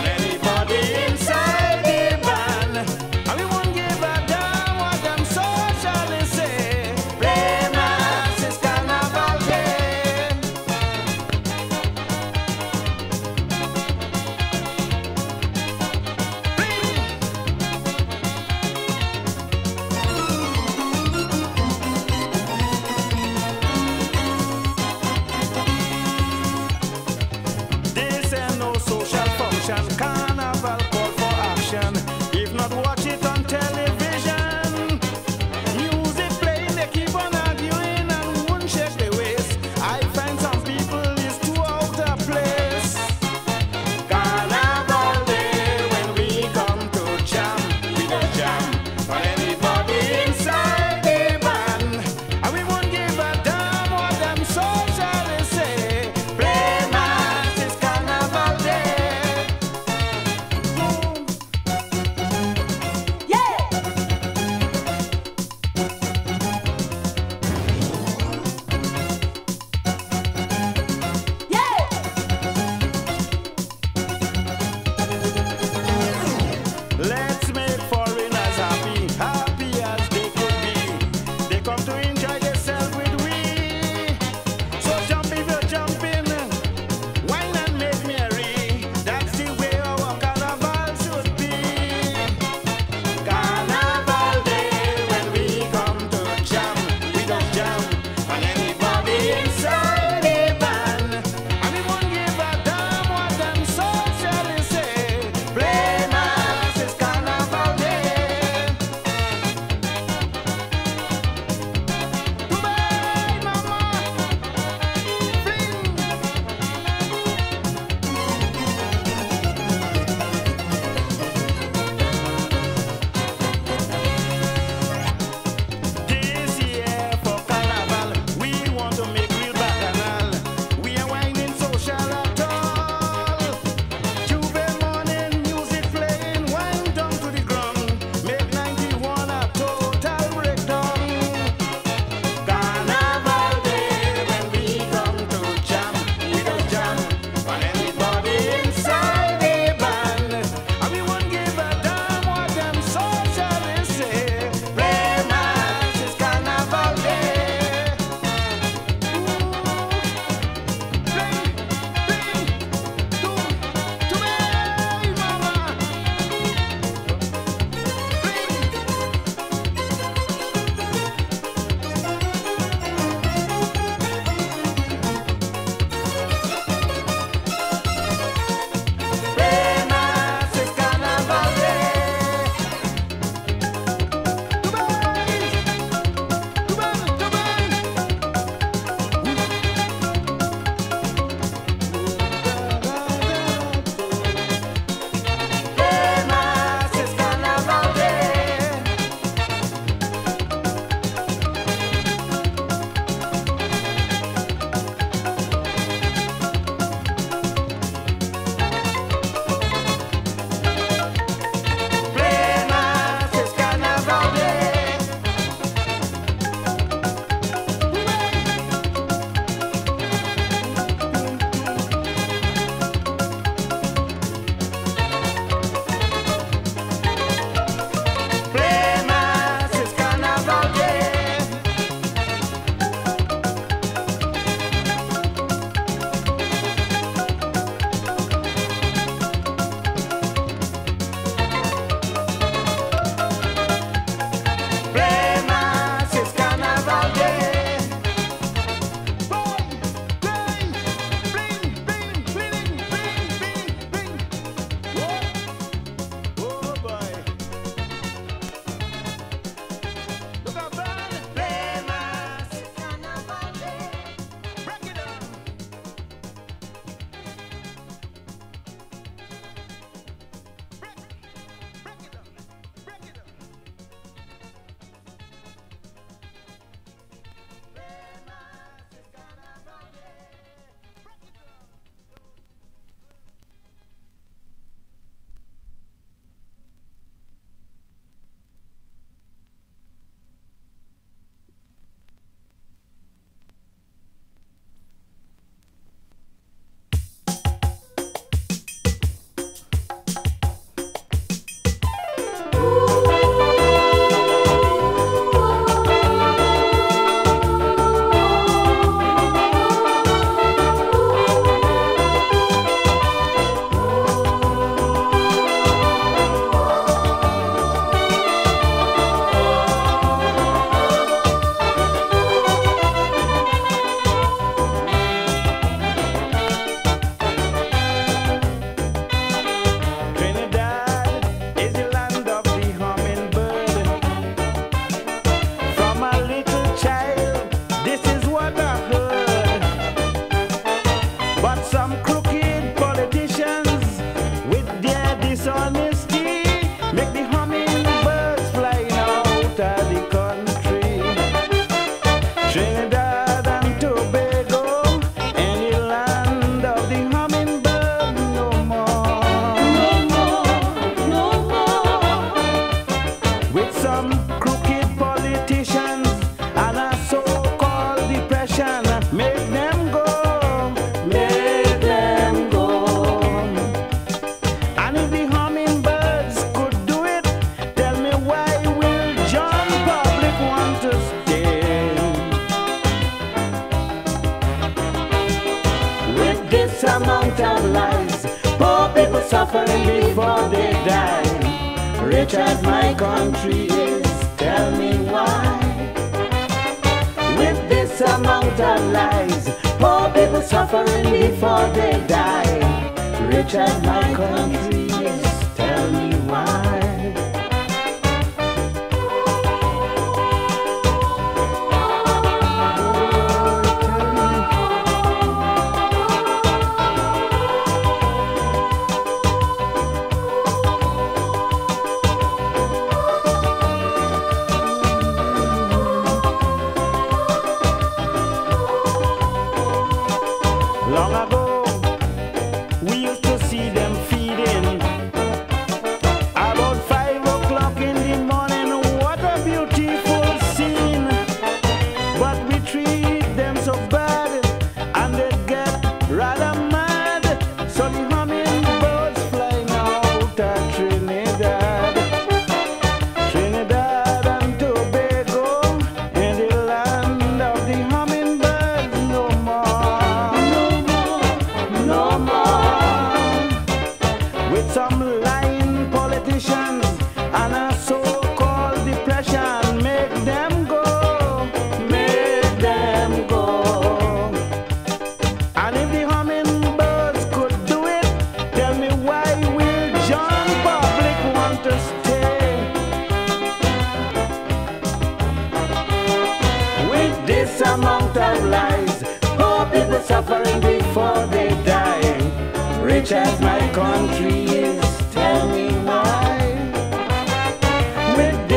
on anybody.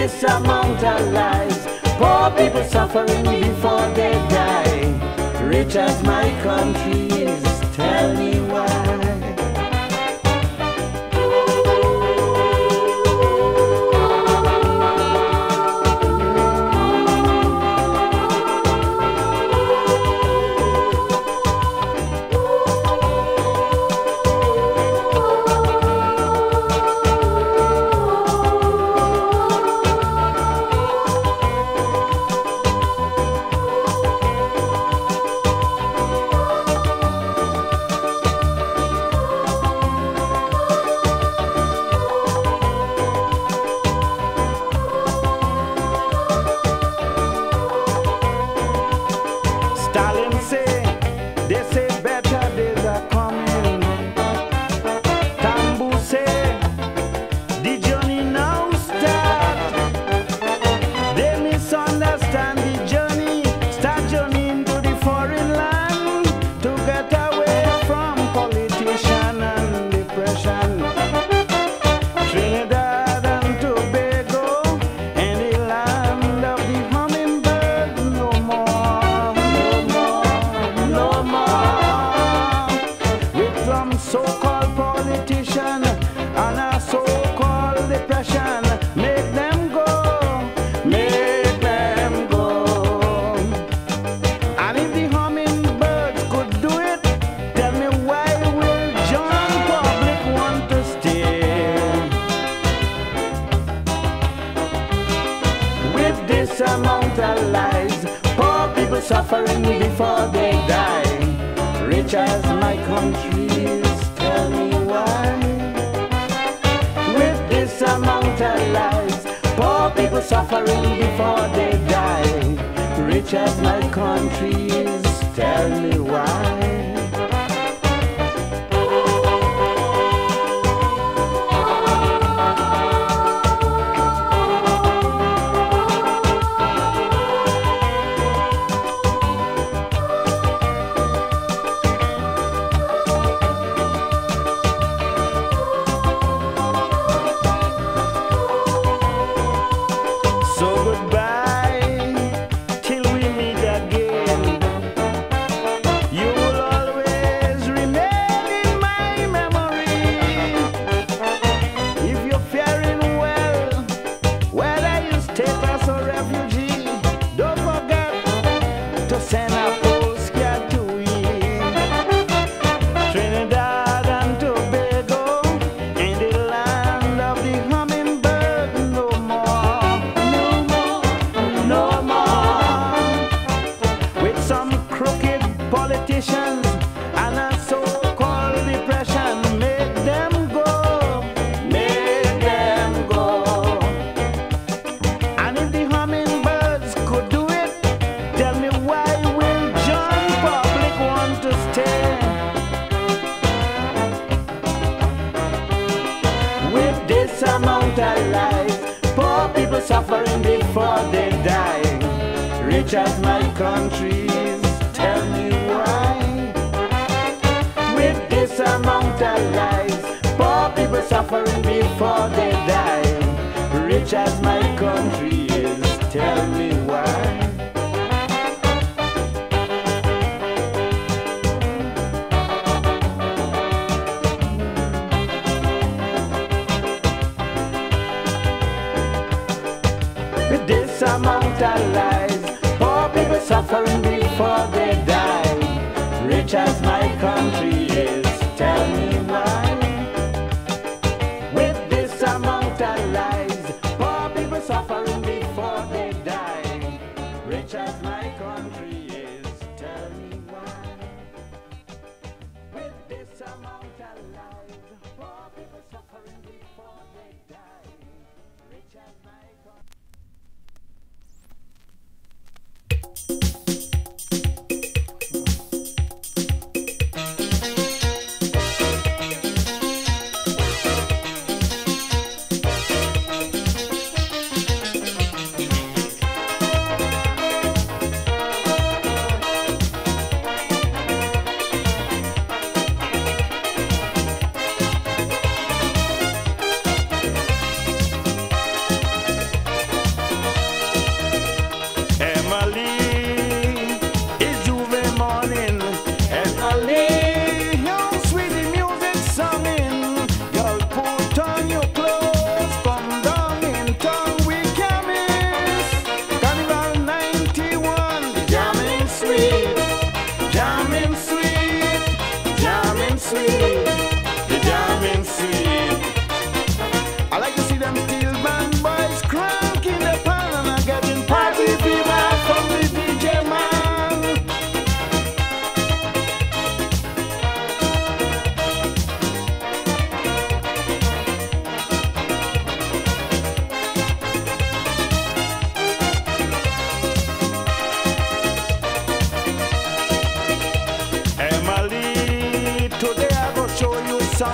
This amount of lies. Poor people suffering before they die. Rich as my country is, tell me why. suffering before they die. Rich as my country is, tell me why. With this amount of lies, poor people suffering before they die. Rich as my country is, tell me why. Rich as my country is. Tell me why. With this amount of lies, poor people suffering before they die. Rich as my suffering before they die. Rich as my country is, tell me why. With this amount of lies, poor people suffering before they die. Rich as my country is, tell me why. With this amount of lies, poor people suffering before they die. Rich as my country.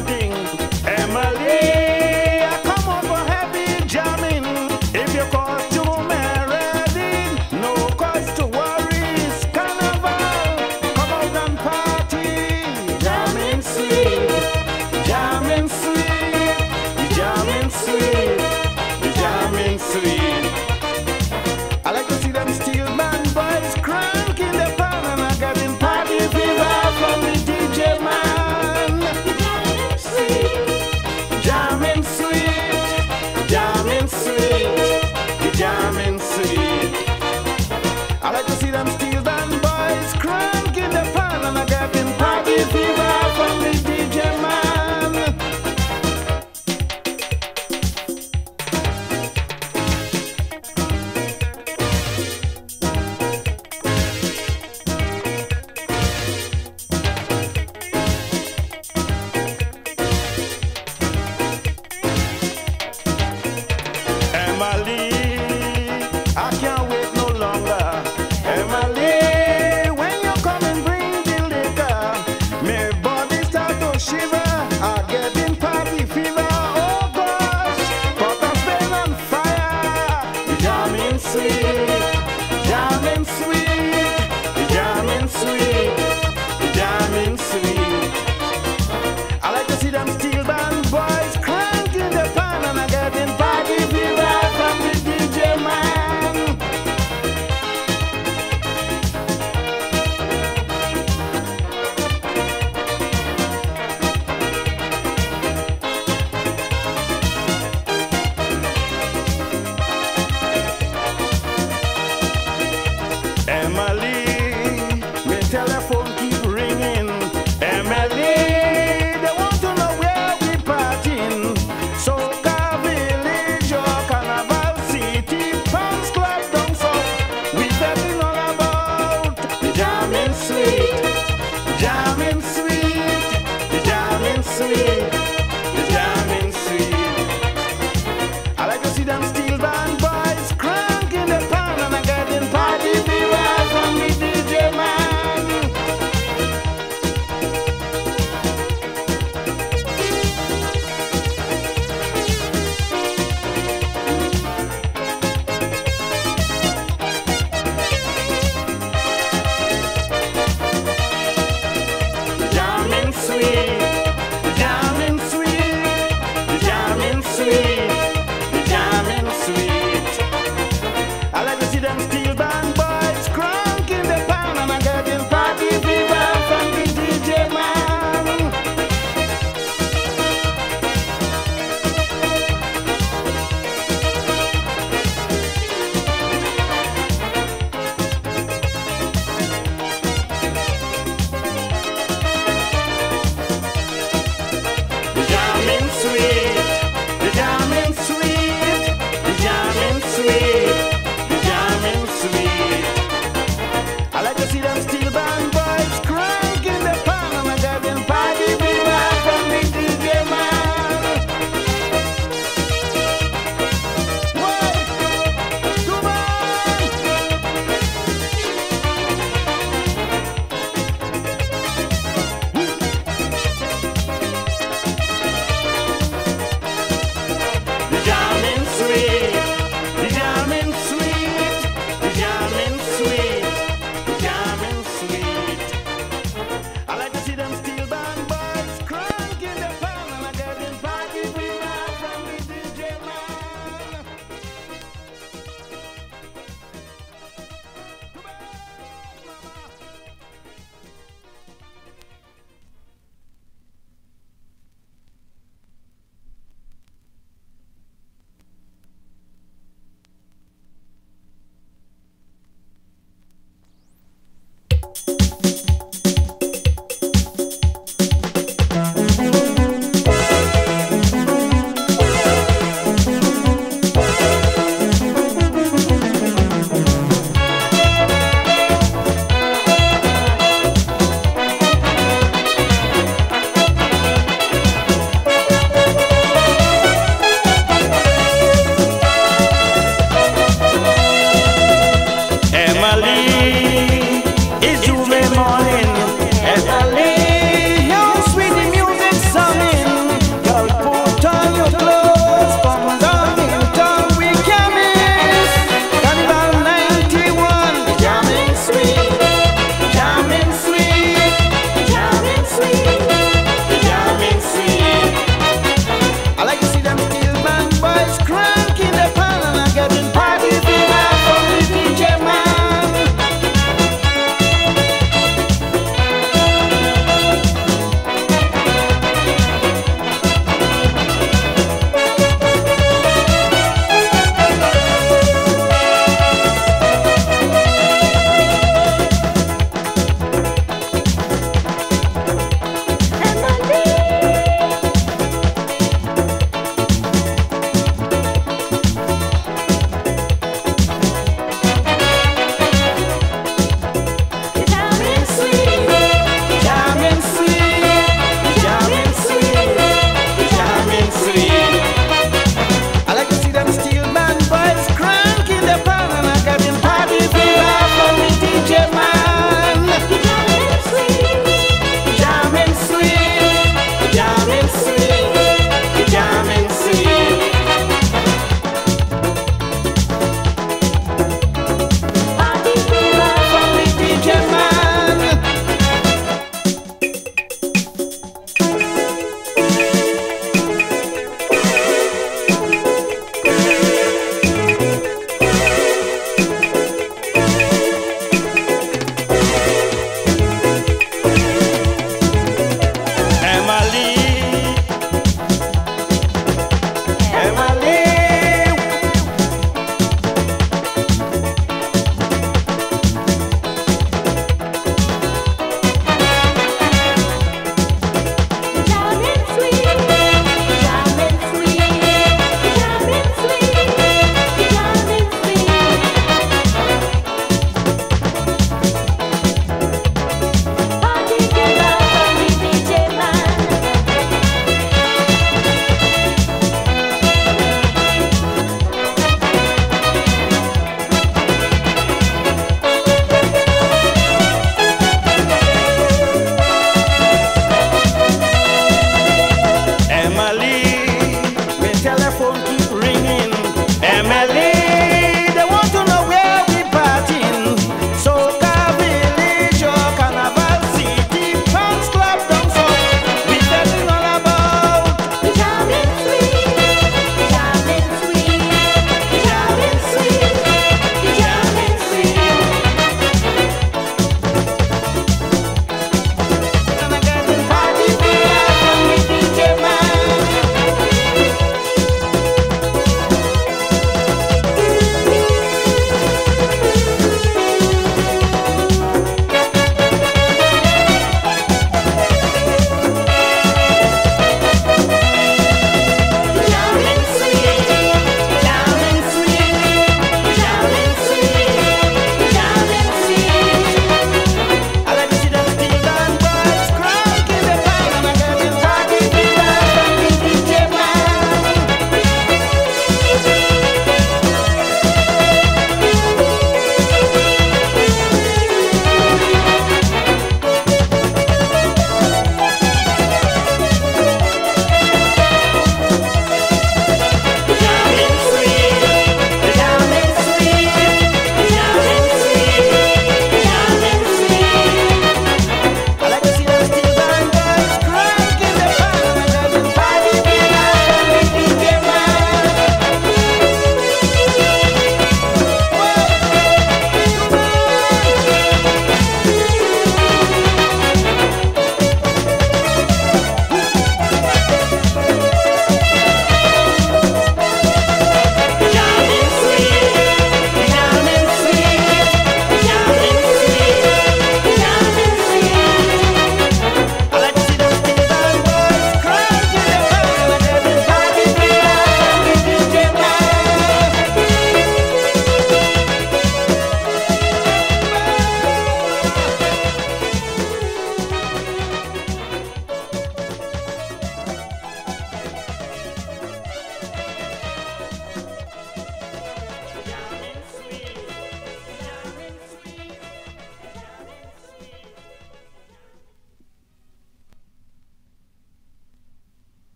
things.